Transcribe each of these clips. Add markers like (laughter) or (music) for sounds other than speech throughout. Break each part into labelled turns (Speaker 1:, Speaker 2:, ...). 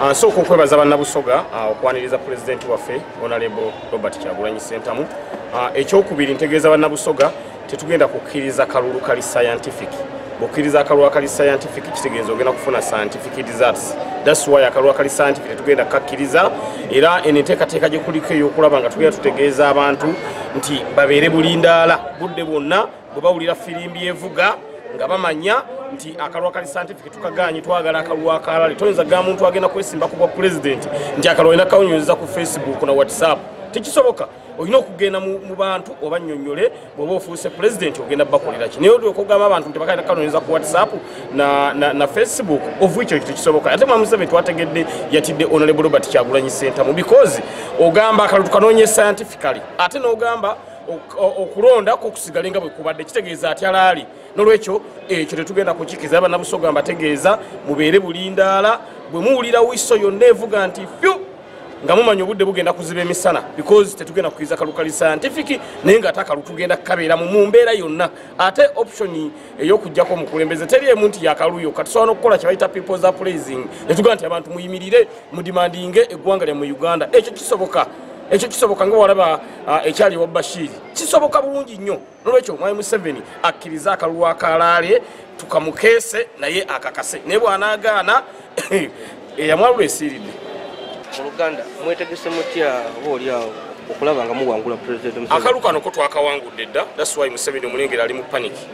Speaker 1: Ah, nsooka okwebaza bannabusoga ah, okwaniriza pulezidenti waffe honorable robert kyagulanyi sentamu Ah, ekyokubiri ntegeeza bannabusoga tetugenda kukkiriza kalulu kali scientific. Bwokkiriza akalulu akali scientific kitegeeza ogenda kufuna scientific results. Thats why akalulu akali scientific tetugenda kukakkiriza. Era eno enteekateeka gye kuliko ey'okulaba nga tugenda tutegeeza abantu nti babeere bulindaala. Budde bwonna bwe bawulira firimbi evuga nga bamanya nti akalwa kali scientific tukaganye twagala akalwa akalale toyinza ga muntu agenda kwesimba ku bwa pulezidenti nti akalwa olina kawunyuliza ku facebook na whatsapp. Tekisoboka. Olina okugenda mu bantu oba nnyonnyole bw'oba ofuuse pulezidenti ogenda bakolera ki? Naye olyoka ogamba abantu nti bakalina kanonyeza ku whatsapp na, na, na facebook which ekyo tekisoboka. Ate mwamusebe twategedde yatidde honorable robert kyagulanyi sentamu because ogamba akalulu tukanonye scientifically. Ate n'ogamba okulonda kokusigale nga bwe kubadde kitegeeza atyala ali nolwekyo ekyo tetugenda kukikiza bannabusoga mbategeeza mubeere bulindaala bwe muwulira wiso yonna evuga nti fyu nga mumanya obudde bugenda kuziba emisana because tetugenda kukiriza kalukali scientific naye nga ate akalu tugenda kukabeera mu mbeera yonna. Ate option ey'okugjako omukulembeze teri emu nti yakaluyo katusobola n'okukola kye bayita peoples uprising netugaa nti abantu muyimirire mudimandinge eggwanga lya mu uganda. Ekyo kisoboka ekyo kisoboka nga walaba ekyali wa bashiri kisoboka bulungi nnyo. Nolwekyo mwami museveni akkiriza akalulu akalaale tukamukeese naye akakase. Naye bw'anaagaana (coughs) eyamwalula esiiridde.
Speaker 2: Mu luganda mwetegese mutya oba oliawo okulaba nga muwangula pulezidenti
Speaker 1: akalu kano ko twakawangudde dda. Thats why museveni omulengera ali mu paniki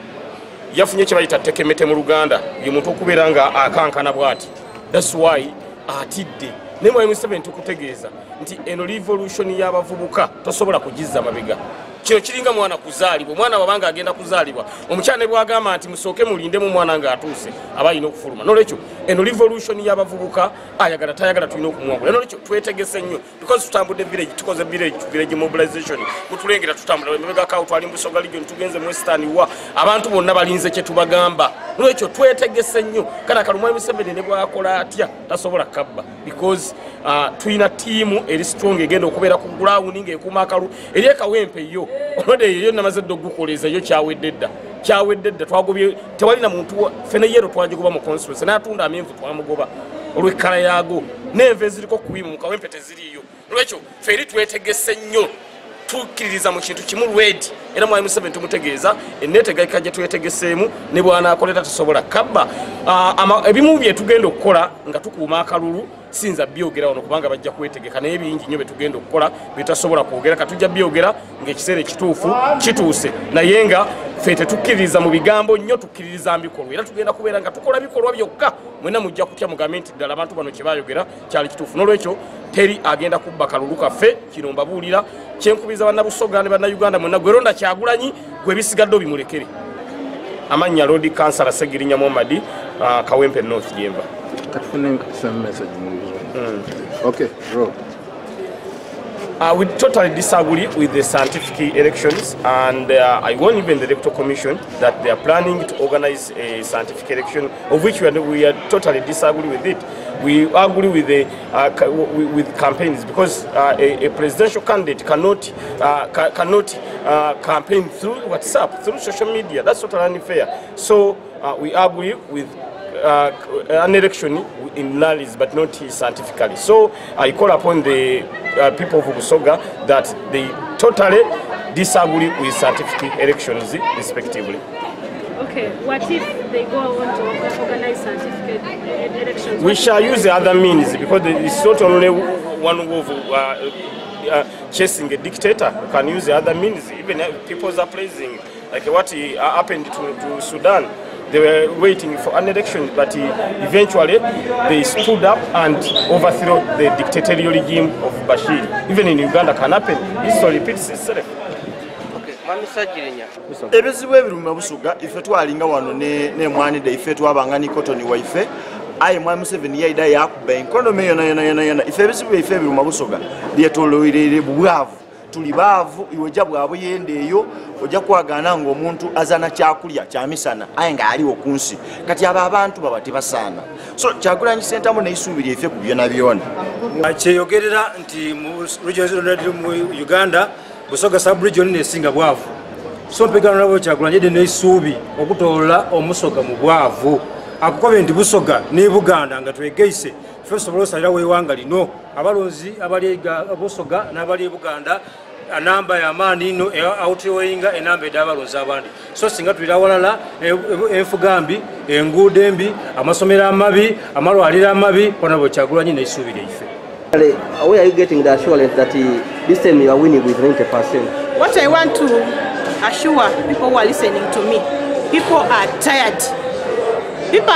Speaker 1: yafunye kye bayita tekemete mu luganda. Ye muntu okubeera nga akankana bw'ati. Thats why atidde naye mwami museveni tukutegeeza nti eno revolution y'abavubuka tosobola kujiza mabega kino kiringa mwana kuzaalibwa omwana wabanga agenda kuzaalibwa. Omukyala ne bwagamba nti musooke mulindemu omwana ng'atuuse aba alina okufuluma. Nolwekyo eno revolution y'abavubuka ayagala tayagala tulina okumwangula nolwekyo twetegese nnyo because tutambudde village tukoze village village mobilization. Mutulengera tutambula emabegakawo twali mbusoga region tugenze mu western wa. Abantu bonna balinze kye tubagamba nolwekyo twetegese nnyo. Kale akalumwami museveni ne bwakola atya? Tasobola kabba because uh, tulina tiimu eri strong egenda okubeera ku ground ng'ekuuma akalu. Eri ekawempe yo. Olwedde eyo namaze dde ogukoleza yo kyawedde dda. Kyawedde dda. Twagobye tewalina muntu wa- fene yero twagigoba mu constituency. N'atunda amenvu twamugoba. Olw'ekkala yaago. N'enva eziriko kubimu mu kawempe teziriiyo. Olwekyo fe eri twetegese nnyo tukkiririza mu kintu kimu lwedi. Era mwami museveni tumutegeeza eneetegeka gye twetegeseemu ne bw'anaakolera tusobola kabba. Ah, ebimu byetugenda okukola nga tukuuma akalulu sinza byogera wano kubanga bajja kwetegeka naye bingi nnyo byetugenda okukola byetasobola kwogera. Katujja byogera ng'ekiseera ekituufu kituuse. Naye nga ffe tetukkiririza mu bigambo nnyo tukkiririza mbikolwa. Era tugenda kubeera nga tukola bikolwa byokka. Mwena mujja kutya mugambe nti ddala abantu bano kye bayogera kyali kituufu. N'olwekyo teri agenda kubba kalulu kaffe kino mbabuulira kyenkubiriza bannabusoga ne bannayuganda mwena gweronda kyagulanyi gwe bisigadde obimulekere. Amannya lodi kansala segirinya momadi uh, kawempe north jenva
Speaker 3: katufune some message mu visual. Okay, roll.
Speaker 1: Uh, we totally disagree with the scientific elections, and uh, I warn even the electoral commission that they are planning to organize a scientific election, of which we are, we are totally disagree with it. We agree with the uh, with campaigns because uh, a, a presidential candidate cannot uh, ca- cannot uh, campaign through WhatsApp, through social media. That's totally unfair. So we agree with an election in knowledge but not scientifically. So I call upon the uh, people of Busoga that they totally disagree with scientific elections respectively.
Speaker 4: Okay, what if they go on to organize scientific elections?
Speaker 1: We shall use the other means because it's not only one of uh, uh, chasing a dictator. We can use the other means. Even uh, people are praising, like what uh, happened to, to Sudan. They were waiting for an election, but eventually they stood up and overthrew the dictatorial regime of Bashir. Even in Uganda can happen. History repeats itself.
Speaker 2: Okay, mami sajjirinya
Speaker 5: ebizibu ebiruma busuga ife twalinga wano ne- nemwanidde ife twabanga ni kotoni waife aye mwami museveni yaida yakuba enkonomi yona yona yona yona ife ebizibu byaife ebiruma busuga byetoloirere bubwavu tuli baavu iwe ojja bwabuyenda eyo ojja kwagana ngaomuntu azana kyakulya kyamisana aye nga aliwo ku nsi. Kati abo abantu baba tebasaana. So kyagulanyi sentamu neisuubiri ife ku byona byona
Speaker 6: kyeyogerera nti mu uganda busoga sub region nesinga bwavu. So mpigano nabo kyagulanyi ede neisuubi okutoola omusoga mu bwavu. Akukobe nti busoga ne buganda nga twegeise ffe tusobole osalirawo ewanga lino. Abalonzi abali busoga n'abali buganda namba yamaani ino outweyinga enamba edde abalonzi abandi so singa tulira walala enfuga mbi enfugambi enguudo embi amasomero amabi amalwaliro amabi wona bwe kyagulanyi n'eisuubi
Speaker 2: lyaife Where are you getting the assurance that uh, this time you are winning with 90%?
Speaker 7: What I want to assure people who are listening to me, people are tired. People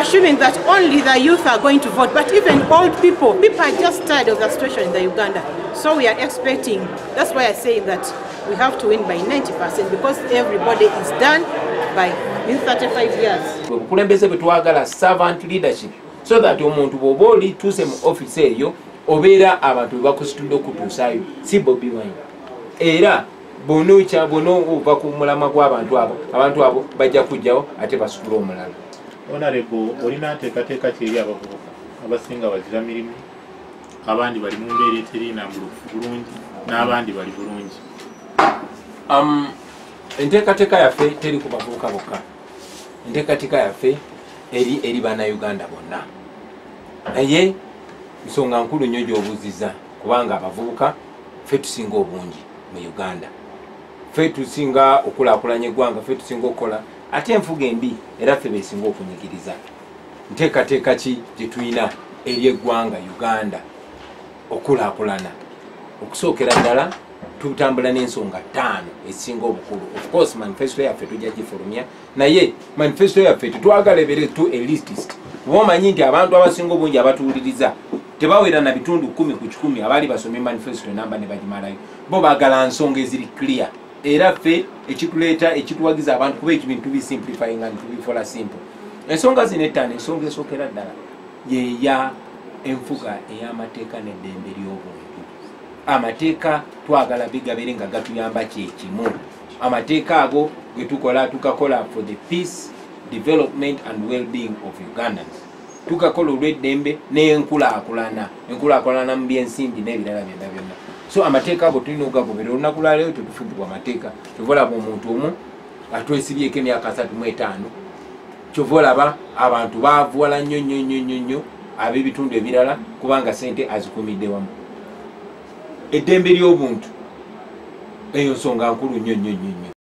Speaker 7: assuming that only the youth are going to vote, but even old people, people are just tired of the situation in the Uganda. So we are expecting, that's why I'm saying that we have to win by 90% because everybody is done by in 35 years.
Speaker 8: obukulembeze bwe servant leadership so that omuntu bw'oba oli mu offisi eyo obeera abantu bebakusitudde okutuusaayo si bobi wine era bonokya bonaova ku mulamwa gw'abantu abo abantu abo bajja ate basitule omulala
Speaker 9: honorable olina nteekateeka kyeri abavubuka abasinga bazira mirimu? Abandi bali mu mbeera eteri nambulufu bulungi n'abandi bali bulungi.
Speaker 8: Um, enteekateeka yaffe teri ku bavubuka bokka. Enteekateeka yaffe eri eri bannayuganda bonna. Naye nsonga nkulu nnyo gy'obuuziza kubanga abavubuka ffe tusinga obungi mu uganda. Ffe tusinga okulaakulanya eggwanga ffe tusinga okukola ate enfuga embi era ffe besinga okunyigiriza. Nteekateeka ki gye tulina eri eggwanga uganda? Okulaakulana. Okusookera ddala tutambula n'ensonga ttaano ezisinga obukulu. Ofcourse manifesto yaffe tujja gifulumya. Naye manifesto yaffe tetwagala ebere tu elistist. Kuba omanyi nti abantu abasinga obungi abatuwuliriza tebawera na bitundu kumi ku kikumi abaali basomye manifesto enamba ne bagimalayo. Bo bagala nsonga eziri clear era ffe ekituleeta ekituwagiza abantu kuba ekibintu tubisimplifyinga nitubikola simple. Ensonga zino ettaano ensonga esookera ddala yeya enfuga ey'amateeka n'eddembe ly'obuntu. Amateeka twagala bigabere nga gatuyamba kyekimu. Amateeka ago getukola tugakola for the peace development and well-being of ugandans. Tugakola olw'eddembe n'enkulaakulana enkulaakulana mu byensimbi n'ebirala byonna byonna so amateeka ago tulina ogagobera olunaku lwaleero tetufugibwa amateeka kyova olaba omuntu omu atwesibyeko emyaka asatu mu etaano. Kyova olaba abantu baavuwala nnyo nnyo nnyo nnyo nnyo ab'ebitundu ebirala kubanga sente azikumidde wamu. Eddembe ly'obuntu eyo nsonga nkulu nnyo nnyo nnyo nnyo